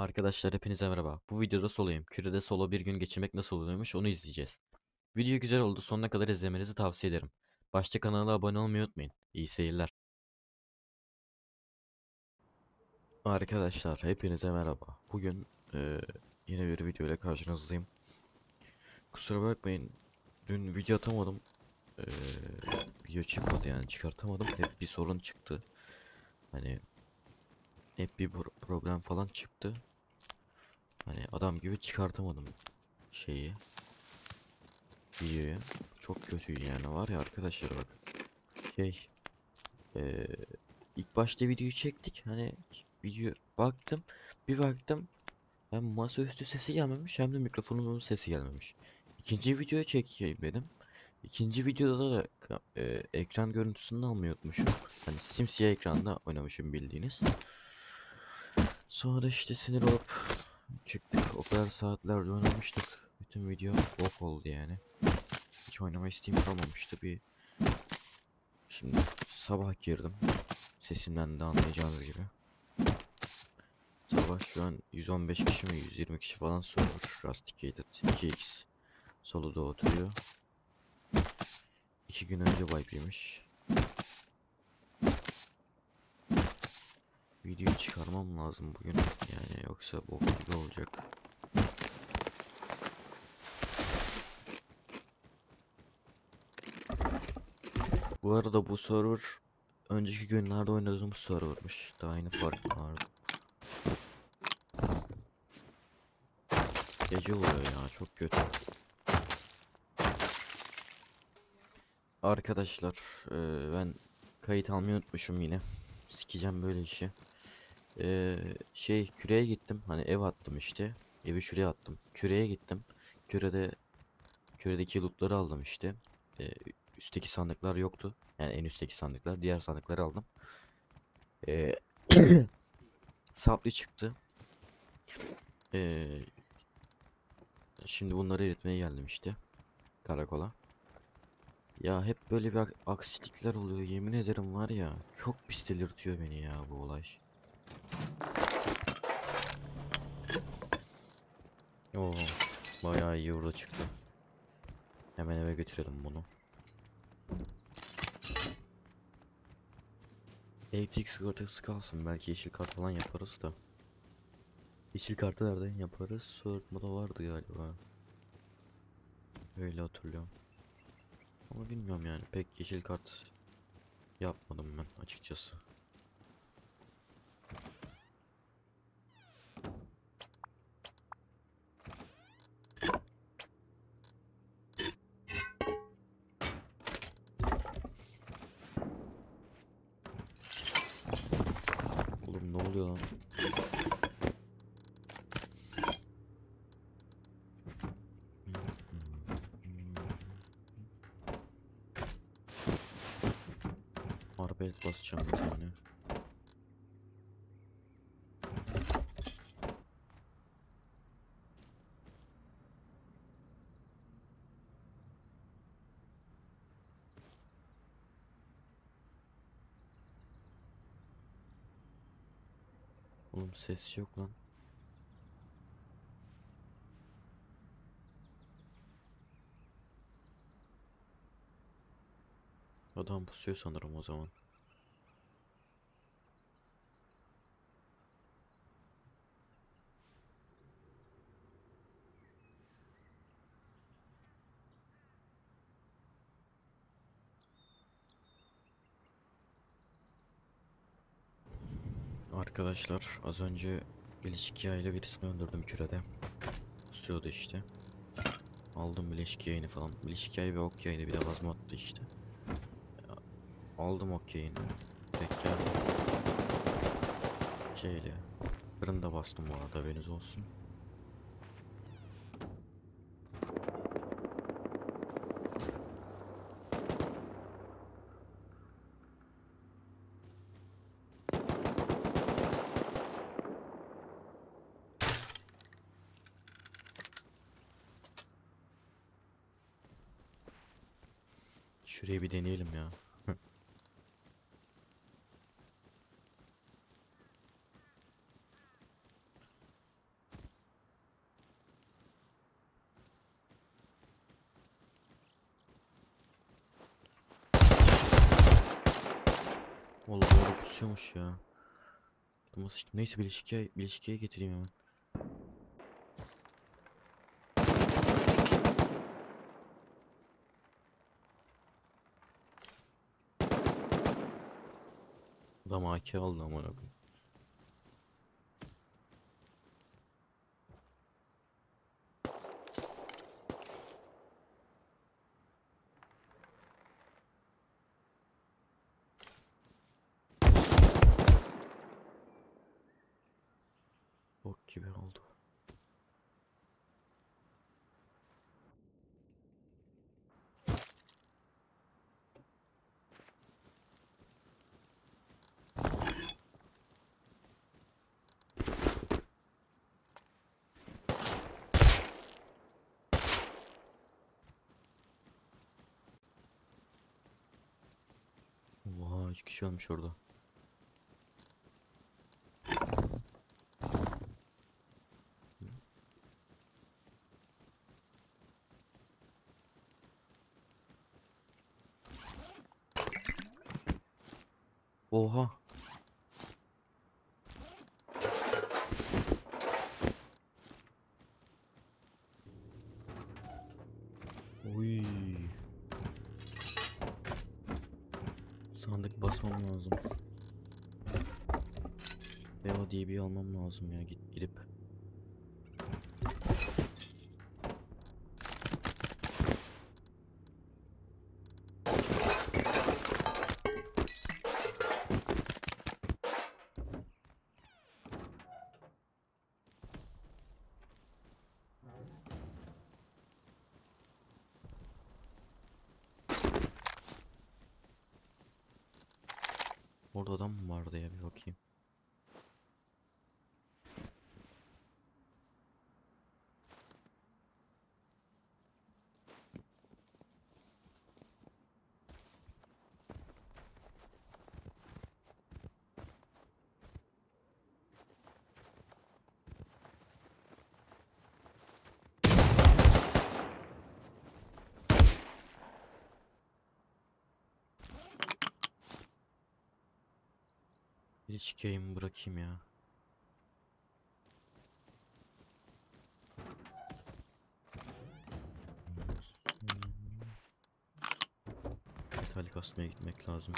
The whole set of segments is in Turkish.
Arkadaşlar hepinize merhaba. Bu videoda soloyum. Kürede solo bir gün geçirmek nasıl oluyormuş onu izleyeceğiz. Video güzel oldu. Sonuna kadar izlemenizi tavsiye ederim. Başta kanala abone olmayı unutmayın. İyi seyirler. Arkadaşlar hepinize merhaba. Bugün eee, yine bir video ile karşınızdayım. Kusura bakmayın. Dün video atamadım. Eee, video çıkmadı yani çıkartamadım. Hep bir sorun çıktı. Hani hep bir pro- problem falan çıktı. Hani adam gibi çıkartamadım şeyi. Videoyu. Çok kötü yani var ya arkadaşlar bak. Şey. eee, ilk başta videoyu çektik. Hani video baktım. Bir baktım. Hem masaüstü sesi gelmemiş hem de mikrofonumun sesi gelmemiş. İkinci videoya çekeyim dedim. İkinci videoda da eee, ekran görüntüsünü almayı unutmuşum. Hani simsiyah ekranda oynamışım bildiğiniz. Sonra işte sinir olup çıktık. O kadar saatlerce oynamıştık. Bütün video off oldu yani. Hiç oynama isteğim kalmamıştı. Bir şimdi sabah girdim. Sesimden de anlayacağınız gibi. Sabah şu an 115 kişi mi 120 kişi falan server Rusticated 2x soluda oturuyor. İki gün önce wipe yemiş. Video çıkarmam lazım bugün. Yani yoksa bok gibi olacak. Bu arada bu server önceki günlerde oynadığımız servermış. Daha yeni fark vardı. Gece oluyor ya çok kötü. Arkadaşlar eee, ben kayıt almayı unutmuşum yine. Sikeceğim böyle işi. Eee, şey küreye gittim. Hani ev attım işte. Evi şuraya attım. Küreye gittim. Kürede küredeki lootları aldım işte. Eee, üstteki sandıklar yoktu. Yani en üstteki sandıklar. Diğer sandıkları aldım. Eee saplı çıktı. Eee şimdi bunları eritmeye geldim işte. Karakola. Ya hep böyle bir ak- aksilikler oluyor. Yemin ederim var ya. Çok pis delirtiyor beni ya bu olay. Oo, bayağı iyi orada çıktı. Hemen eve götürelim bunu. Elektrik sigortası kalsın. Belki yeşil kart falan yaparız da. Yeşil kartı nereden yaparız? Soğutmada vardı galiba. Öyle hatırlıyorum. Ama bilmiyorum yani. Pek yeşil kart yapmadım ben açıkçası. Ne oluyor lan? Arbelet basacağım bir tane. Oğlum ses yok lan. Adam pusuyor sanırım o zaman. Arkadaşlar az önce bileşik yağıyla birisini öldürdüm kürede. Pusuyordu işte. Aldım bileşik yayını falan. Bileşik yayı ve ok yayını bir de vazma attı işte. Aldım ok yayını. Tek geldim. Şeyle. Fırında bastım bu arada haberiniz olsun. deneyelim ya. Vallahi doğru kusuyormuş ya. Neyse bileşikeye, bileşikeye getireyim hemen. AK aldı amına koyayım. Bok gibi oldu. Oha üç kişi olmuş orada. Oha. Uy. Sandık basmam lazım. Ve o DB'yi almam lazım ya git gidip. Orada adam mı vardı ya bir bakayım. Çıkayım bırakayım ya. Metalik asmaya gitmek lazım.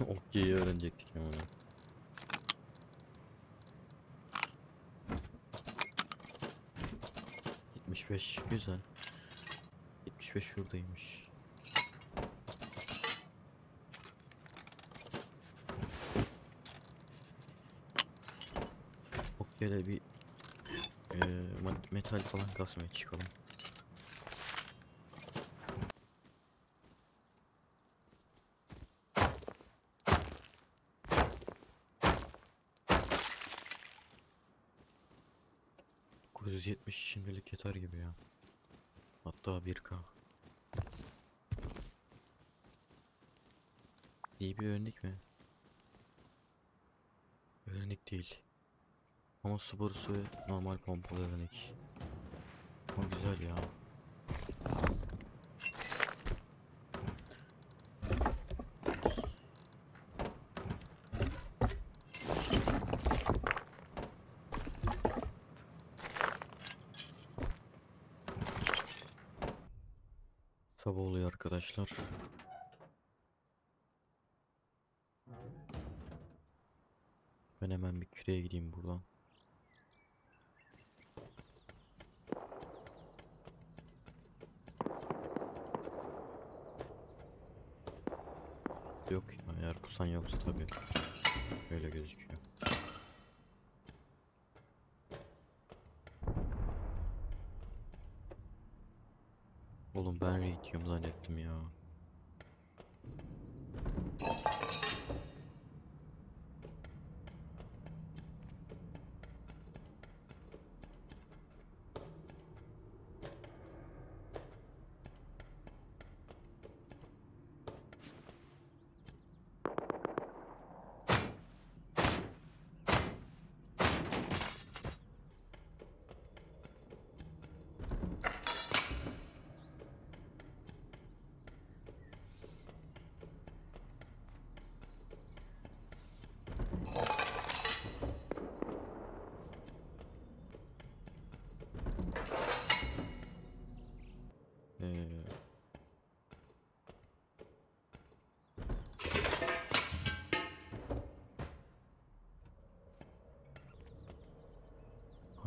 Okey öğrenecektik ama. Yetmiş beş güzel. Yetmiş beş şuradaymış. Okey'le bir ma- metal falan kasmaya çıkalım. ...970 şimdilik yeter gibi ya. Hatta 1K. İyi bir öğrendik mi? Öğrendik değil. Ama su borusu normal pompalı öğrendik. O güzel ya. Sabah oluyor arkadaşlar. Ben hemen bir küreye gideyim buradan. Yok ya eğer kusan yoksa tabii. Öyle gözüküyor. Oğlum ben raid yiyorum zannettim ya.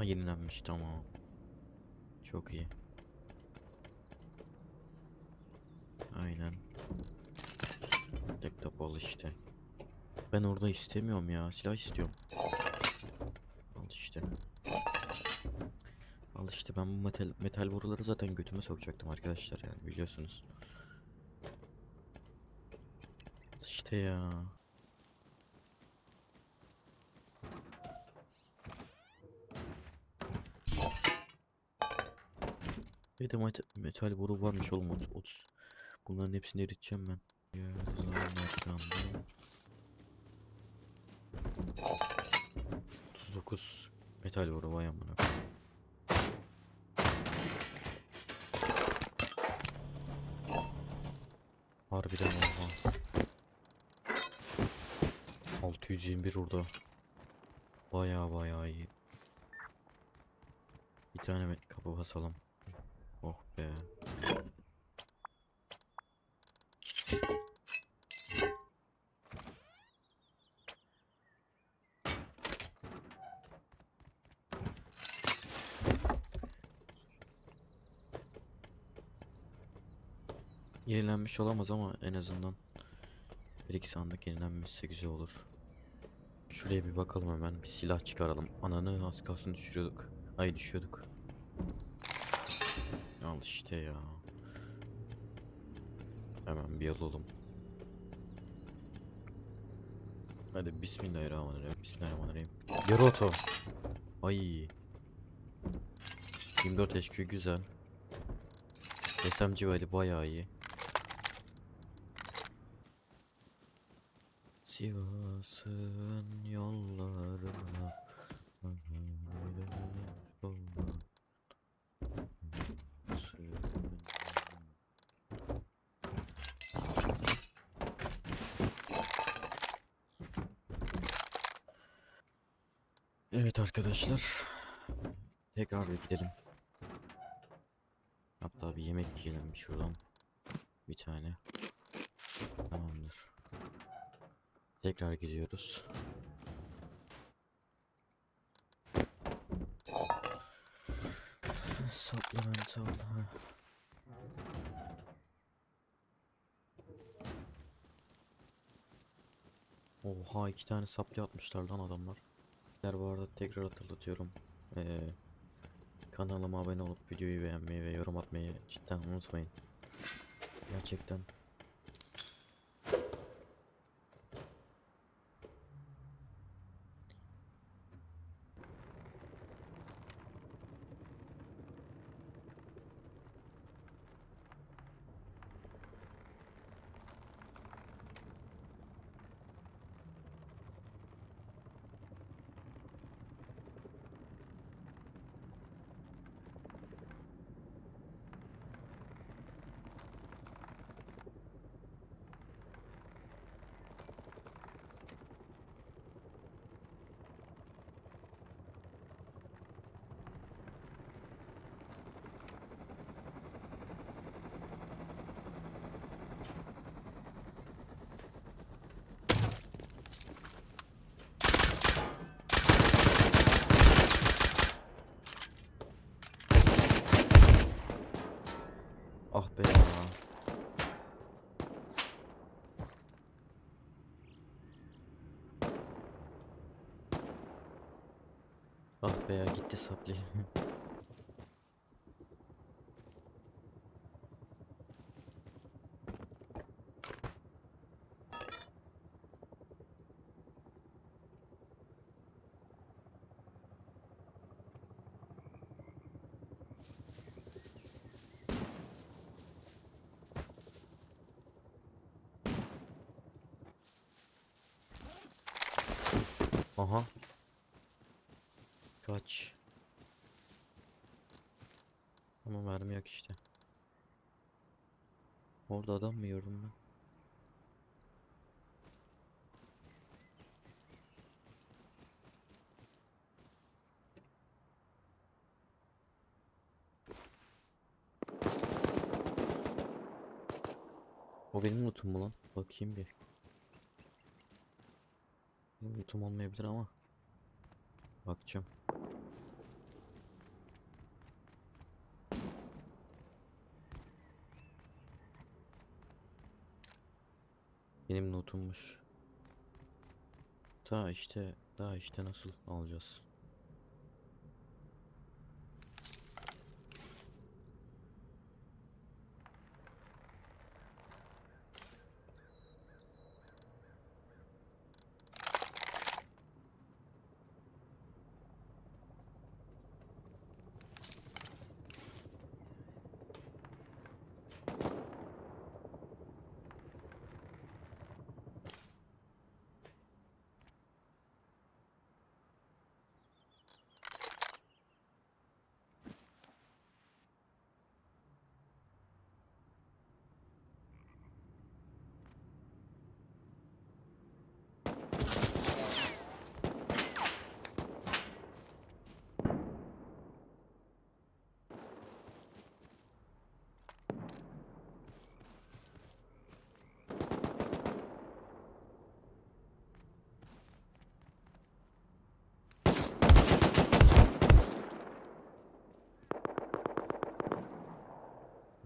Ha yenilenmiş tamam. Çok iyi. Aynen. Tek top al işte. Ben orada istemiyorum ya. Silah istiyorum. Al işte. Al işte ben bu metal metal boruları zaten götüme sokacaktım arkadaşlar yani biliyorsunuz. İşte ya. Bir de metal, metal boru varmış oğlum 30, 30. Bunların hepsini eriteceğim ben. Ya, zaman ekrandı. 39 metal boru vay amına. Harbiden oha. 621 orada. Baya baya iyi. Bir tane kapı basalım. Oh be. Yenilenmiş olamaz ama en azından bir iki sandık yenilenmişse güzel olur. Şuraya bir bakalım hemen bir silah çıkaralım. Ananı az kalsın düşürüyorduk. Ay düşüyorduk. Al işte ya. Hemen bir alalım. Hadi bismillahirrahmanirrahim. Bismillahirrahmanirrahim. Yarı oto. Ay. 24 HQ güzel. SMG vali bayağı iyi. Sivas'ın yollarına arkadaşlar. Tekrar bir gidelim. Hatta bir yemek yiyelim şuradan. Bir tane. Tamamdır. Tekrar gidiyoruz. Supplemental. ha. Oha iki tane saplı atmışlar lan adamlar. Bu arada tekrar hatırlatıyorum. Ee, kanalıma abone olup videoyu beğenmeyi ve yorum atmayı cidden unutmayın. Gerçekten Ah be ya. Ah be ya gitti sapli. Aha. Kaç. Ama mermi yok işte. Orada adam mı gördüm ben? O benim lootum mu lan? Bakayım bir. Lootum olmayabilir ama. Bakacağım. Benim notummuş. Ta işte, daha işte nasıl alacağız?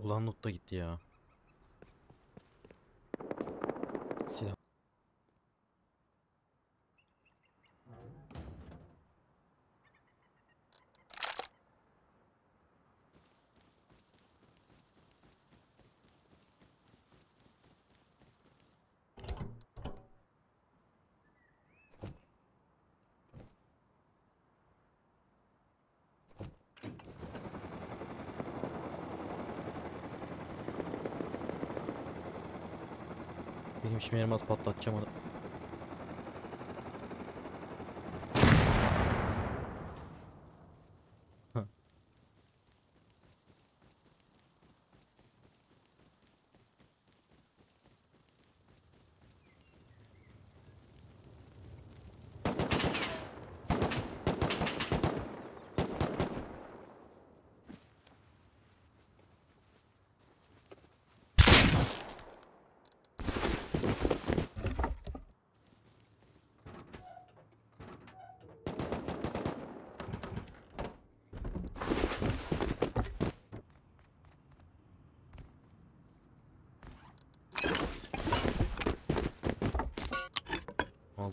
Ulan not da gitti ya. Silah. Benim işime yaramaz patlatacağım onu.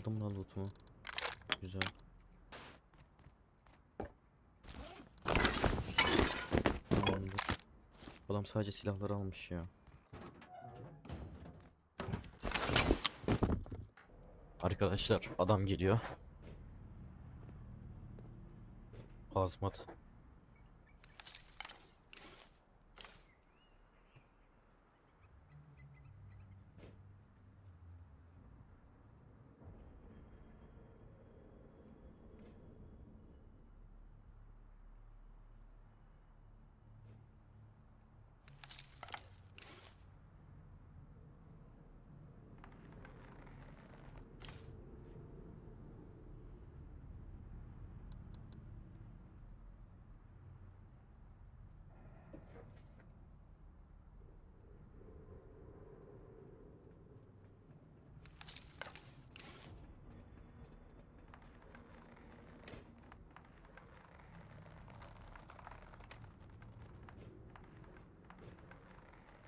Aldım lan lootumu. Güzel. Tamamdır. Adam sadece silahları almış ya. Arkadaşlar adam geliyor. Hazmat.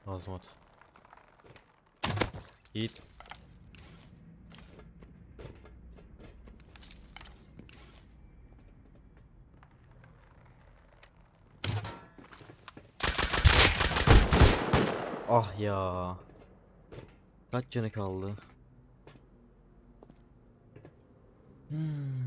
Hazmat. Yiğit. Ah ya. Kaç canı kaldı? Hmm.